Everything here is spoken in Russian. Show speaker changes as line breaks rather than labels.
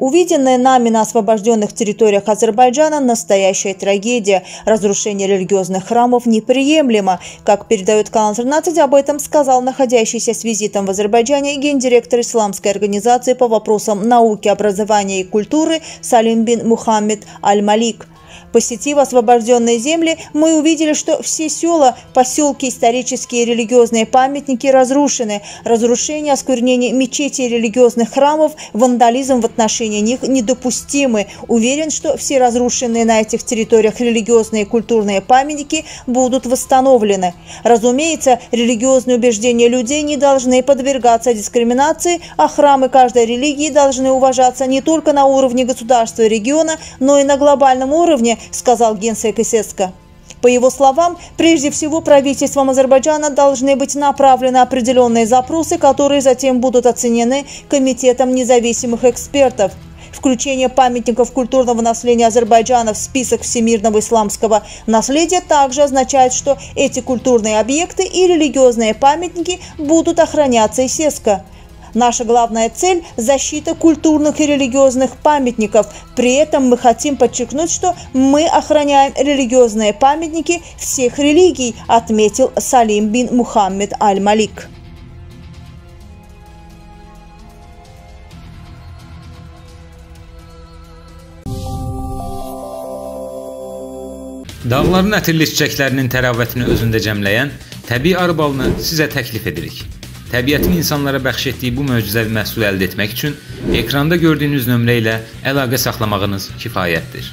Увиденное нами на освобожденных территориях Азербайджана – настоящая трагедия. Разрушение религиозных храмов неприемлемо. Как передает канал 13, об этом сказал находящийся с визитом в Азербайджане гендиректор исламской организации по вопросам науки, образования и культуры Салим бин Мухаммед Аль-Малик. Посетив освобожденные земли, мы увидели, что все села, поселки, исторические и религиозные памятники разрушены. Разрушение, осквернение мечетей и религиозных храмов, вандализм в отношении них недопустимы. Уверен, что все разрушенные на этих территориях религиозные и культурные памятники будут восстановлены. Разумеется, религиозные убеждения людей не должны подвергаться дискриминации, а храмы каждой религии должны уважаться не только на уровне государства и региона, но и на глобальном уровне, сказал генсек Исеска. По его словам, прежде всего правительством Азербайджана должны быть направлены определенные запросы, которые затем будут оценены Комитетом независимых экспертов. Включение памятников культурного наследия Азербайджана в список всемирного исламского наследия также означает, что эти культурные объекты и религиозные памятники будут охраняться ИСЕСКО. Наша главная цель – защита культурных и религиозных памятников. При этом мы хотим подчеркнуть, что мы охраняем религиозные памятники всех религий, отметил Салим бин Мухаммед Аль-Малик.
Dağların ətirli çiçəklərinin təravətini özündə cəmləyən təbii arı balını sizə təklif edirik. Təbiətin insanlara bəxş etdiyi bu möcüzəvi məhsulu əldə etmək üçün ekranda gördüyünüz nömrə ilə əlaqə saxlamağınız kifayətdir.